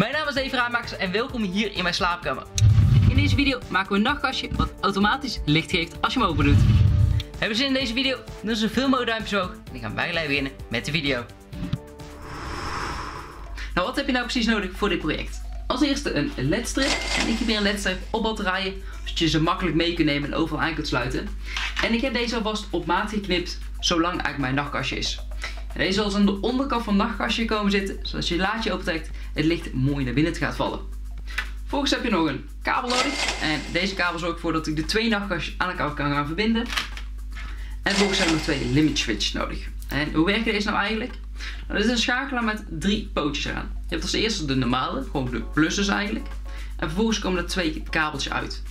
Mijn naam is Dave Raamax en welkom hier in mijn slaapkamer. In deze video maken we een nachtkastje wat automatisch licht geeft als je hem open doet. Hebben we zin in deze video? Doe zoveel mogelijk duimpjes omhoog en dan gaan wij gelijk beginnen met de video. Nou, wat heb je nou precies nodig voor dit project? Als eerste een ledstrip. En ik heb hier een ledstrip op batterijen, zodat je ze makkelijk mee kunt nemen en overal aan kunt sluiten. En ik heb deze alvast op maat geknipt, zolang eigenlijk mijn nachtkastje is. Deze zal aan de onderkant van het nachtkastje komen zitten, zodat je het laadje opentrekt, het licht mooi naar binnen gaat vallen. Vervolgens heb je nog een kabel nodig. En deze kabel zorgt ervoor dat ik de twee nachtkastjes aan elkaar kan gaan verbinden. En vervolgens hebben we nog twee limit switches nodig. En hoe werkt deze nou eigenlijk? Nou, dit is een schakelaar met drie pootjes eraan. Je hebt als eerste de normale, gewoon de plussen eigenlijk. En vervolgens komen er twee kabeltjes uit.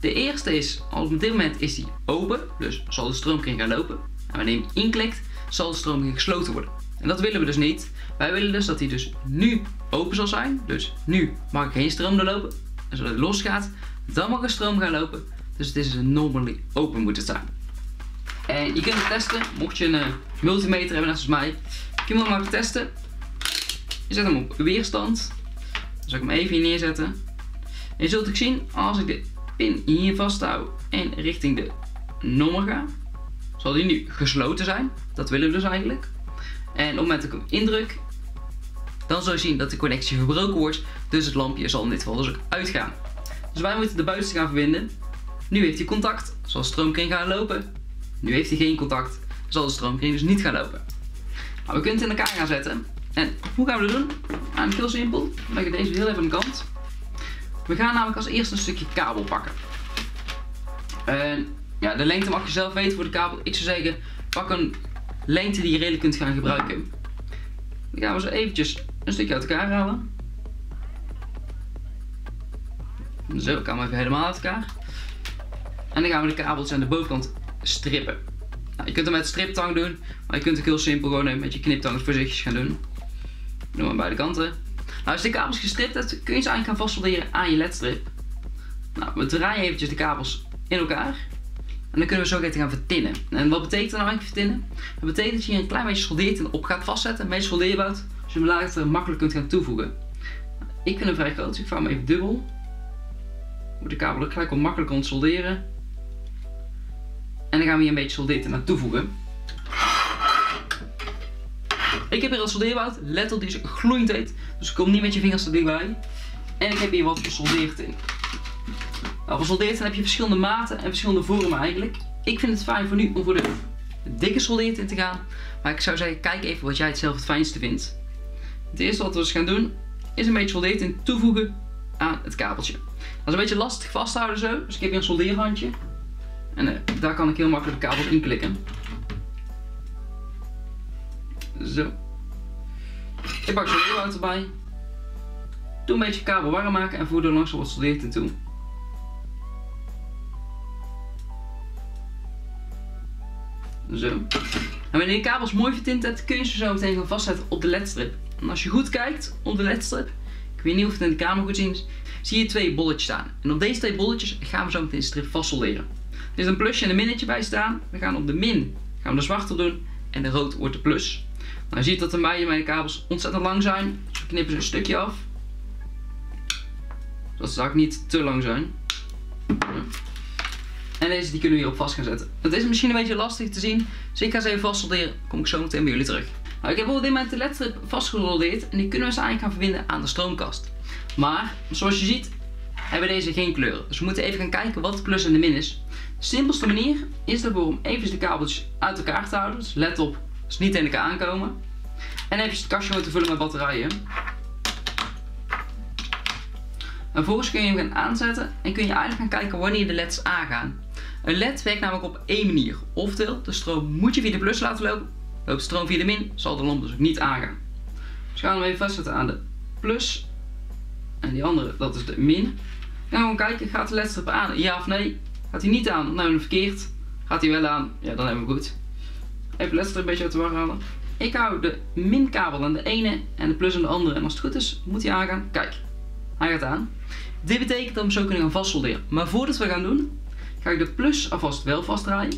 De eerste is, op dit moment is die open, dus zal de stroomkring gaan lopen. En wanneer je inklikt, zal de stroomkring gesloten worden. En dat willen we dus niet. Wij willen dus dat hij dus nu open zal zijn. Dus nu mag er geen stroom doorlopen. En zodat hij losgaat, dan mag er stroom gaan lopen. Dus het is dus normally open moeten zijn. En je kunt het testen, mocht je een uh, multimeter hebben net zoals mij. Kun je hem maar testen. Je zet hem op weerstand. Dan zal ik hem even hier neerzetten. En je zult ook zien, als ik de pin hier vasthoud en richting de nommer ga, zal die nu gesloten zijn. Dat willen we dus eigenlijk. En op het moment dat ik hem indruk, dan zul je zien dat de connectie verbroken wordt. Dus het lampje zal in dit geval dus ook uitgaan. Dus wij moeten de buitenste gaan verbinden. Nu heeft hij contact, zal de stroomkring gaan lopen. Nu heeft hij geen contact, zal de stroomkring dus niet gaan lopen. Nou, we kunnen het in elkaar gaan zetten. En hoe gaan we dat doen? Eigenlijk heel simpel. We leggen deze heel even aan de kant. We gaan namelijk als eerste een stukje kabel pakken. En ja, de lengte mag je zelf weten voor de kabel. Ik zou zeggen, pak een lengte die je redelijk kunt gaan gebruiken. Dan gaan we zo eventjes een stukje uit elkaar halen. Zo, ik hem even helemaal uit elkaar. En dan gaan we de kabels aan de bovenkant strippen. Nou, je kunt het met striptang doen, maar je kunt het heel simpel gewoon met je kniptang voorzichtig gaan doen. Doe maar beide kanten. Nou, als je de kabels gestript hebt, kun je ze eigenlijk gaan vastsolderen aan je ledstrip. Nou, we draaien eventjes de kabels in elkaar. En dan kunnen we zo gaan vertinnen. En wat betekent dat nou eigenlijk vertinnen? Dat betekent dat je een klein beetje soldeert en op gaat vastzetten. Meest soldeerbout, zodat je hem later makkelijk kunt gaan toevoegen. Ik vind hem vrij groot, dus ik vouw hem even dubbel. Moet de kabel ook gelijk wat makkelijker ontsolderen. En dan gaan we hier een beetje soldeerten naar toevoegen. Ik heb hier al soldeerbout. Let op, die is gloeiend heet. Dus kom niet met je vingers er dichtbij. En ik heb hier wat gesoldeerd in. Nou, gesoldeerd dan heb je verschillende maten en verschillende vormen eigenlijk. Ik vind het fijn voor nu om voor de dikke soldeerd in te gaan. Maar ik zou zeggen, kijk even wat jij het zelf het fijnste vindt. Het eerste wat we dus gaan doen, is een beetje soldeerd in toevoegen aan het kabeltje. Dat is een beetje lastig vasthouden zo. Dus ik heb hier een soldeerhandje. En uh, daar kan ik heel makkelijk de kabel in klikken. Zo. Ik pak soldeerbout erbij. Doe een beetje kabel warm maken en voer er langzaam wat soldeert in toe. Zo. En wanneer je kabels mooi vertint hebt, kun je ze zo meteen gaan vastzetten op de ledstrip. En als je goed kijkt op de ledstrip, ik weet niet of het in de kamer goed is, zie je twee bolletjes staan. En op deze twee bolletjes gaan we zo meteen de strip vastsolderen. Er is een plusje en een minnetje bij staan. We gaan op de min gaan we de zwarte doen en de rood wordt de plus. Nou, je ziet dat de beide mijn kabels ontzettend lang zijn. Dus we knippen ze een stukje af. Zodat ze ook niet te lang zijn. En deze die kunnen we hierop vast gaan zetten. Het is misschien een beetje lastig te zien, dus ik ga ze even vastsolderen. Kom ik zo meteen bij jullie terug. Nou, ik heb op dit moment de ledstrip vastgesoldeerd en die kunnen we ze eigenlijk gaan verbinden aan de stroomkast. Maar, zoals je ziet, hebben deze geen kleuren. Dus we moeten even gaan kijken wat de plus en de min is. De simpelste manier is ervoor om even de kabeltjes uit elkaar te houden. Dus let op, ze niet in elkaar aankomen. En even het kastje te vullen met batterijen. En vervolgens kun je hem gaan aanzetten en kun je eigenlijk gaan kijken wanneer de leds aangaan. Een led werkt namelijk op één manier. Oftewel, de stroom moet je via de plus laten lopen. Loopt de stroom via de min, zal de lamp dus ook niet aangaan. Dus gaan hem even vastzetten aan de plus. En die andere, dat is de min. Dan gaan we kijken, gaat de ledstrip aan? Ja of nee? Gaat hij niet aan? Dan hebben verkeerd. Gaat hij wel aan? Ja, dan hebben we goed. Even de ledstrip een beetje uit de war halen. Ik hou de minkabel aan de ene en de plus aan de andere. En als het goed is, moet hij aangaan. Kijk, hij gaat aan. Dit betekent dat we hem zo kunnen gaan vastsolderen. Maar voordat we gaan doen, ga ik de plus alvast wel vastdraaien.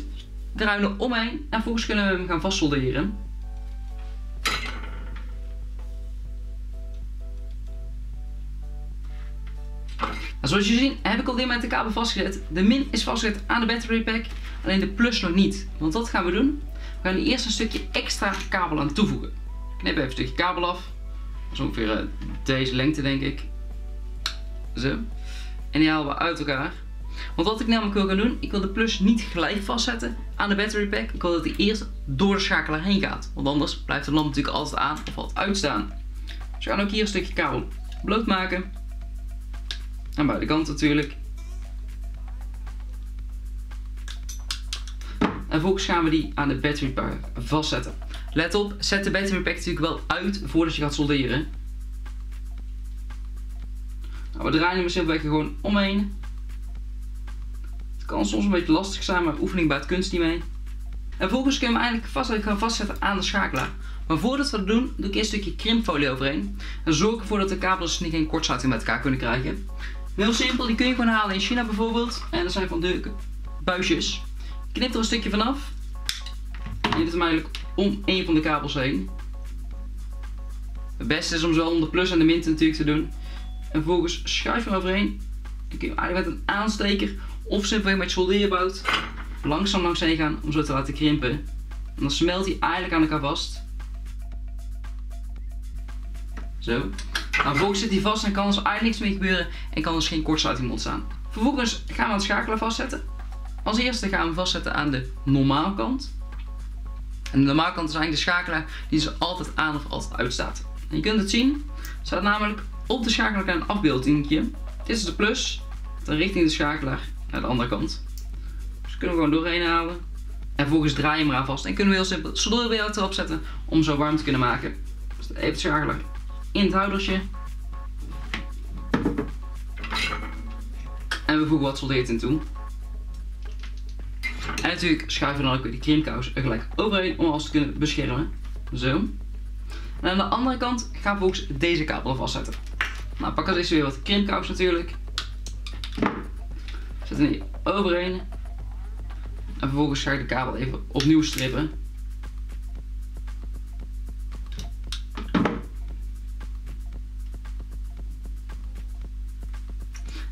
Er omheen en vervolgens kunnen we hem gaan vastsolderen. Nou, zoals je ziet heb ik op dit moment de kabel vastgezet. De min is vastgezet aan de battery pack, alleen de plus nog niet. Want wat gaan we doen? We gaan eerst een stukje extra kabel aan toevoegen. Ik knip even een stukje kabel af. Dat is ongeveer eh, deze lengte denk ik. Zo. En die halen we uit elkaar. Want wat ik namelijk wil gaan doen, ik wil de plus niet gelijk vastzetten aan de battery pack. Ik wil dat die eerst door de schakelaar heen gaat. Want anders blijft de lamp natuurlijk altijd aan of altijd uitstaan. Dus we gaan ook hier een stukje kabel bloot maken. Aan beide kanten natuurlijk. En vervolgens gaan we die aan de battery pack vastzetten. Let op, zet de battery pack natuurlijk wel uit voordat je gaat solderen. Nou, we draaien hem simpelweg gewoon omheen. Kan soms een beetje lastig zijn, maar oefening bij het kunst niet mee. En vervolgens kunnen we eigenlijk vast, gaan vastzetten aan de schakelaar. Maar voordat we dat doen, doe ik eerst een stukje krimpfolie overheen. En zorg ervoor dat de kabels niet geen kortsluiting met elkaar kunnen krijgen. Heel simpel, die kun je gewoon halen in China bijvoorbeeld. En dat zijn van de buisjes. Je knipt er een stukje vanaf. En je doet hem eigenlijk om een van de kabels heen. Het beste is om zo om de plus en de min natuurlijk te doen. En vervolgens schuif je eroverheen. Dan kun je eigenlijk met een aansteker of simpelweg met soldeerbout langzaam langs heen gaan om zo te laten krimpen. En dan smelt hij eigenlijk aan elkaar vast. Zo. Nou, vervolgens zit hij vast en kan er eigenlijk niks mee gebeuren en kan dus geen kortsluiting ontstaan. Vervolgens gaan we het schakelaar vastzetten. Als eerste gaan we vastzetten aan de normale kant. En de normale kant is eigenlijk de schakelaar die dus altijd aan of altijd uitstaat. En je kunt het zien, er staat namelijk op de schakelaar een afbeeldingje. Dit is de plus, dan richting de schakelaar naar de andere kant. Dus kunnen we gewoon doorheen halen. En vervolgens draai je hem eraan vast. En kunnen we heel simpel soldeerbeeld erop zetten om zo warm te kunnen maken. Dus even de schakelaar in het houdertje. En we voegen wat soldeert toe. En natuurlijk schuiven we dan ook die kriemkous er gelijk overheen om alles te kunnen beschermen. Zo. En aan de andere kant gaan we vervolgens deze kabel vastzetten. Nou, pak als eerste weer wat kriemkous natuurlijk. Zet hem hier overheen. En vervolgens ga ik de kabel even opnieuw strippen.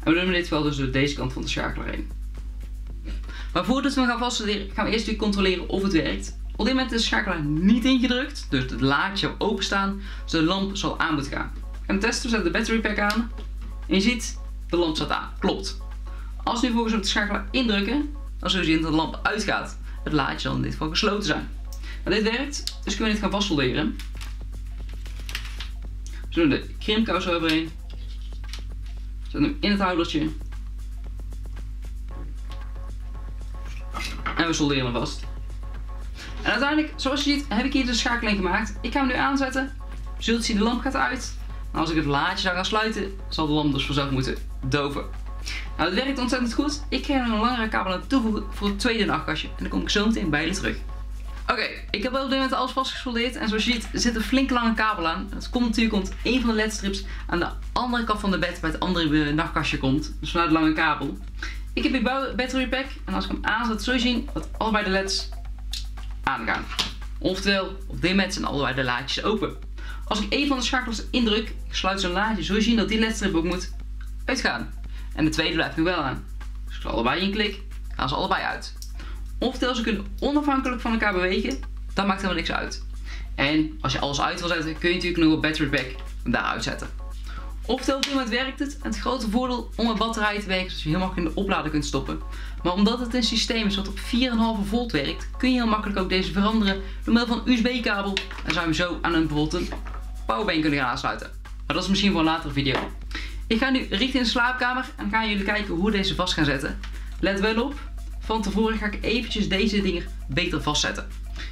En we doen dit wel dus door deze kant van de schakelaar heen. Maar voordat we gaan vaststuderen, gaan we eerst weer controleren of het werkt. Op dit moment is de schakelaar niet ingedrukt, dus het laadje openstaan, zodat de lamp zal aan moet gaan. Gaan testen, we zetten de battery pack aan. En je ziet, de lamp staat aan. Klopt. Als we nu volgens op de schakelaar indrukken, dan zul je zien dat de lamp uitgaat. Het laadje zal in dit geval gesloten zijn. Maar dit werkt, dus kunnen we dit gaan vastsolderen. We doen de krimpkous overheen. Zet hem in het houdertje. En we solderen hem vast. En uiteindelijk, zoals je ziet, heb ik hier de schakeling gemaakt. Ik ga hem nu aanzetten. Je zult zien, de lamp gaat uit. En als ik het laadje zou gaan sluiten, zal de lamp dus vanzelf moeten doven. Nou, het werkt ontzettend goed. Ik ga er een langere kabel aan toevoegen voor het tweede nachtkastje. En dan kom ik zo meteen bij je terug. Oké, ik heb op dit moment alles vastgesoldeerd en zoals je ziet zit een flink lange kabel aan. Dat komt natuurlijk omdat een van de ledstrips aan de andere kant van de bed bij het andere nachtkastje komt. Dus vanuit de lange kabel. Ik heb hier battery pack en als ik hem aanzet zul je zien dat allebei de leds aangaan. Oftewel, op dit moment zijn allebei de laadjes open. Als ik een van de schakels indruk, sluit zo'n laadje, zul je zien dat die ledstrip ook moet uitgaan. En de tweede blijft nu wel aan. Dus ik allebei in klik, gaan ze allebei uit. Oftewel, ze kunnen onafhankelijk van elkaar bewegen. Dat maakt helemaal niks uit. En als je alles uit wil zetten, kun je natuurlijk nog een battery pack daaruit zetten. Oftewel, op dit moment werkt het. En het grote voordeel om een batterij te werken is dat je heel makkelijk in de oplader kunt stoppen. Maar omdat het een systeem is wat op 4,5 volt werkt, kun je heel makkelijk ook deze veranderen door middel van een USB-kabel. En zou je hem zo aan een bijvoorbeeld een powerbank kunnen gaan aansluiten. Maar dat is misschien voor een latere video. Ik ga nu richting de slaapkamer en gaan jullie kijken hoe we deze vast gaan zetten. Let wel op, van tevoren ga ik eventjes deze dingen beter vastzetten.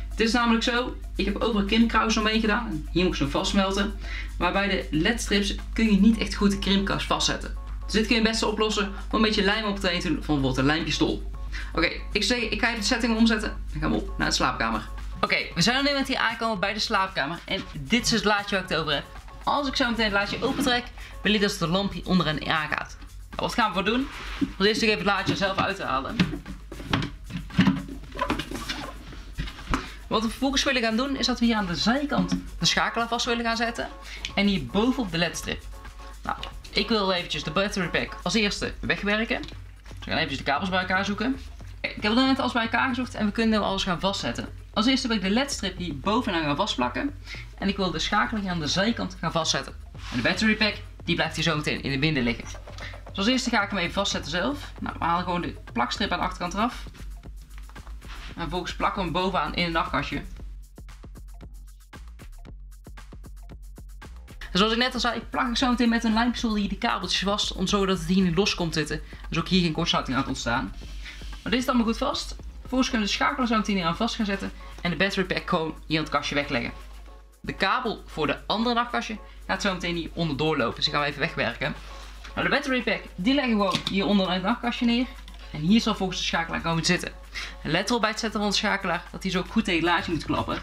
Het is namelijk zo, ik heb overal krimkous omheen gedaan. Hier moet ik ze nog vastsmelten. Maar bij de ledstrips kun je niet echt goed de krimkous vastzetten. Dus dit kun je het beste oplossen door een beetje lijm op te doen van bijvoorbeeld een lijmpjestool. Oké, ik zeg, ik ga even de setting omzetten. Dan gaan we op naar de slaapkamer. Oké, we zijn nu met hier aangekomen bij de slaapkamer. En dit is het laadje waar ik het over heb. Als ik zo meteen het laadje opentrek, wil ik dat de lampje onder en aangaat. Nou, wat gaan we voor doen? Als eerst even het laadje zelf uit te halen. Wat we vervolgens willen gaan doen, is dat we hier aan de zijkant de schakelaar vast willen gaan zetten. En hier bovenop de ledstrip. Nou, ik wil eventjes de battery pack als eerste wegwerken. Dus we gaan eventjes de kabels bij elkaar zoeken. Ik heb het net alles bij elkaar gezocht en we kunnen alles gaan vastzetten. Als eerste wil ik de ledstrip hier bovenaan gaan vastplakken. En ik wil de schakeling aan de zijkant gaan vastzetten. En de battery pack die blijft hier zo meteen in de binden liggen. Dus als eerste ga ik hem even vastzetten zelf. Nou, we halen gewoon de plakstrip aan de achterkant eraf. En vervolgens plakken we hem bovenaan in een nachtkastje. Zoals ik net al zei, ik plak ik zo meteen met een lijmpistool hier de kabeltjes vast. Om zodat het hier niet los komt zitten. Dus ook hier geen kortsluiting gaat ontstaan. Maar dit is allemaal goed vast. Vervolgens kunnen we de schakelaar zo meteen hier aan vast gaan zetten. En de battery pack gewoon hier aan het kastje wegleggen. De kabel voor de andere nachtkastje gaat zo meteen hier onderdoor lopen. Dus die gaan we even wegwerken. Nou, de battery pack, die leggen we gewoon hier onder het nachtkastje neer. En hier zal volgens de schakelaar komen zitten. En let erop bij het zetten van de schakelaar dat hij zo goed tegen het laadje moet klappen.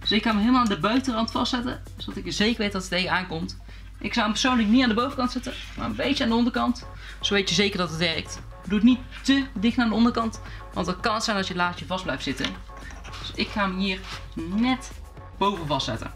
Dus ik ga hem helemaal aan de buitenrand vastzetten, zodat ik zeker weet dat het tegen aankomt. Ik zou hem persoonlijk niet aan de bovenkant zetten, maar een beetje aan de onderkant. Zo weet je zeker dat het werkt. Doe het niet te dicht naar de onderkant, want dan kan zijn dat je laadje vast blijft zitten. Dus ik ga hem hier net boven vastzetten.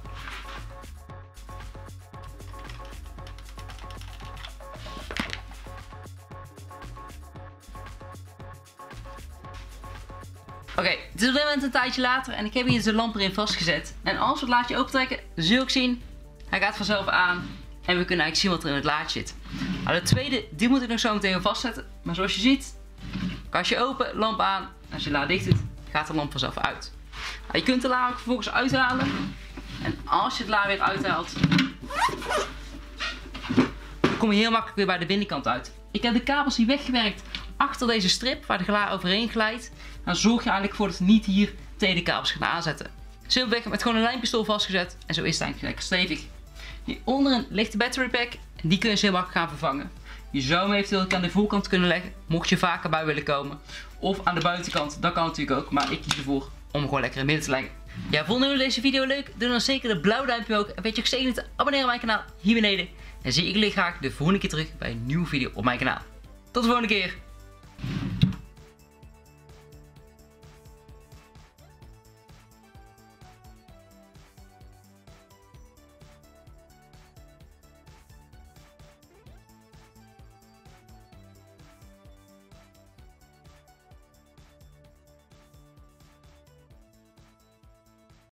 Oké, het is op dit moment een tijdje later en ik heb hier de lamp erin vastgezet. En als we het laadje opentrekken, zul ik zien, hij gaat vanzelf aan en we kunnen eigenlijk zien wat er in het laadje zit. Nou, de tweede, die moet ik nog zo meteen vastzetten. Maar zoals je ziet, kastje open, lamp aan. Als je laad dicht doet, gaat de lamp vanzelf uit. Nou, je kunt de la ook vervolgens uithalen. En als je het la weer uithaalt, kom je heel makkelijk weer bij de binnenkant uit. Ik heb de kabels hier weggewerkt achter deze strip waar de gla overheen glijdt. Dan zorg je eigenlijk voor dat het niet hier tegen de kabels gaat aanzetten. Simpelweg met gewoon een lijnpistool vastgezet en zo is het eigenlijk lekker stevig. Hier onderin ligt de battery pack die kun je heel makkelijk gaan vervangen. Je zou hem eventueel aan de voorkant kunnen leggen, mocht je vaker bij willen komen. Of aan de buitenkant, dat kan natuurlijk ook, maar ik kies ervoor om gewoon lekker in midden te leggen. Ja, vonden jullie deze video leuk? Doe dan zeker de blauwe duimpje ook. En weet je ook zeker te abonneren op mijn kanaal hier beneden. En zie ik jullie graag de volgende keer terug bij een nieuwe video op mijn kanaal. Tot de volgende keer.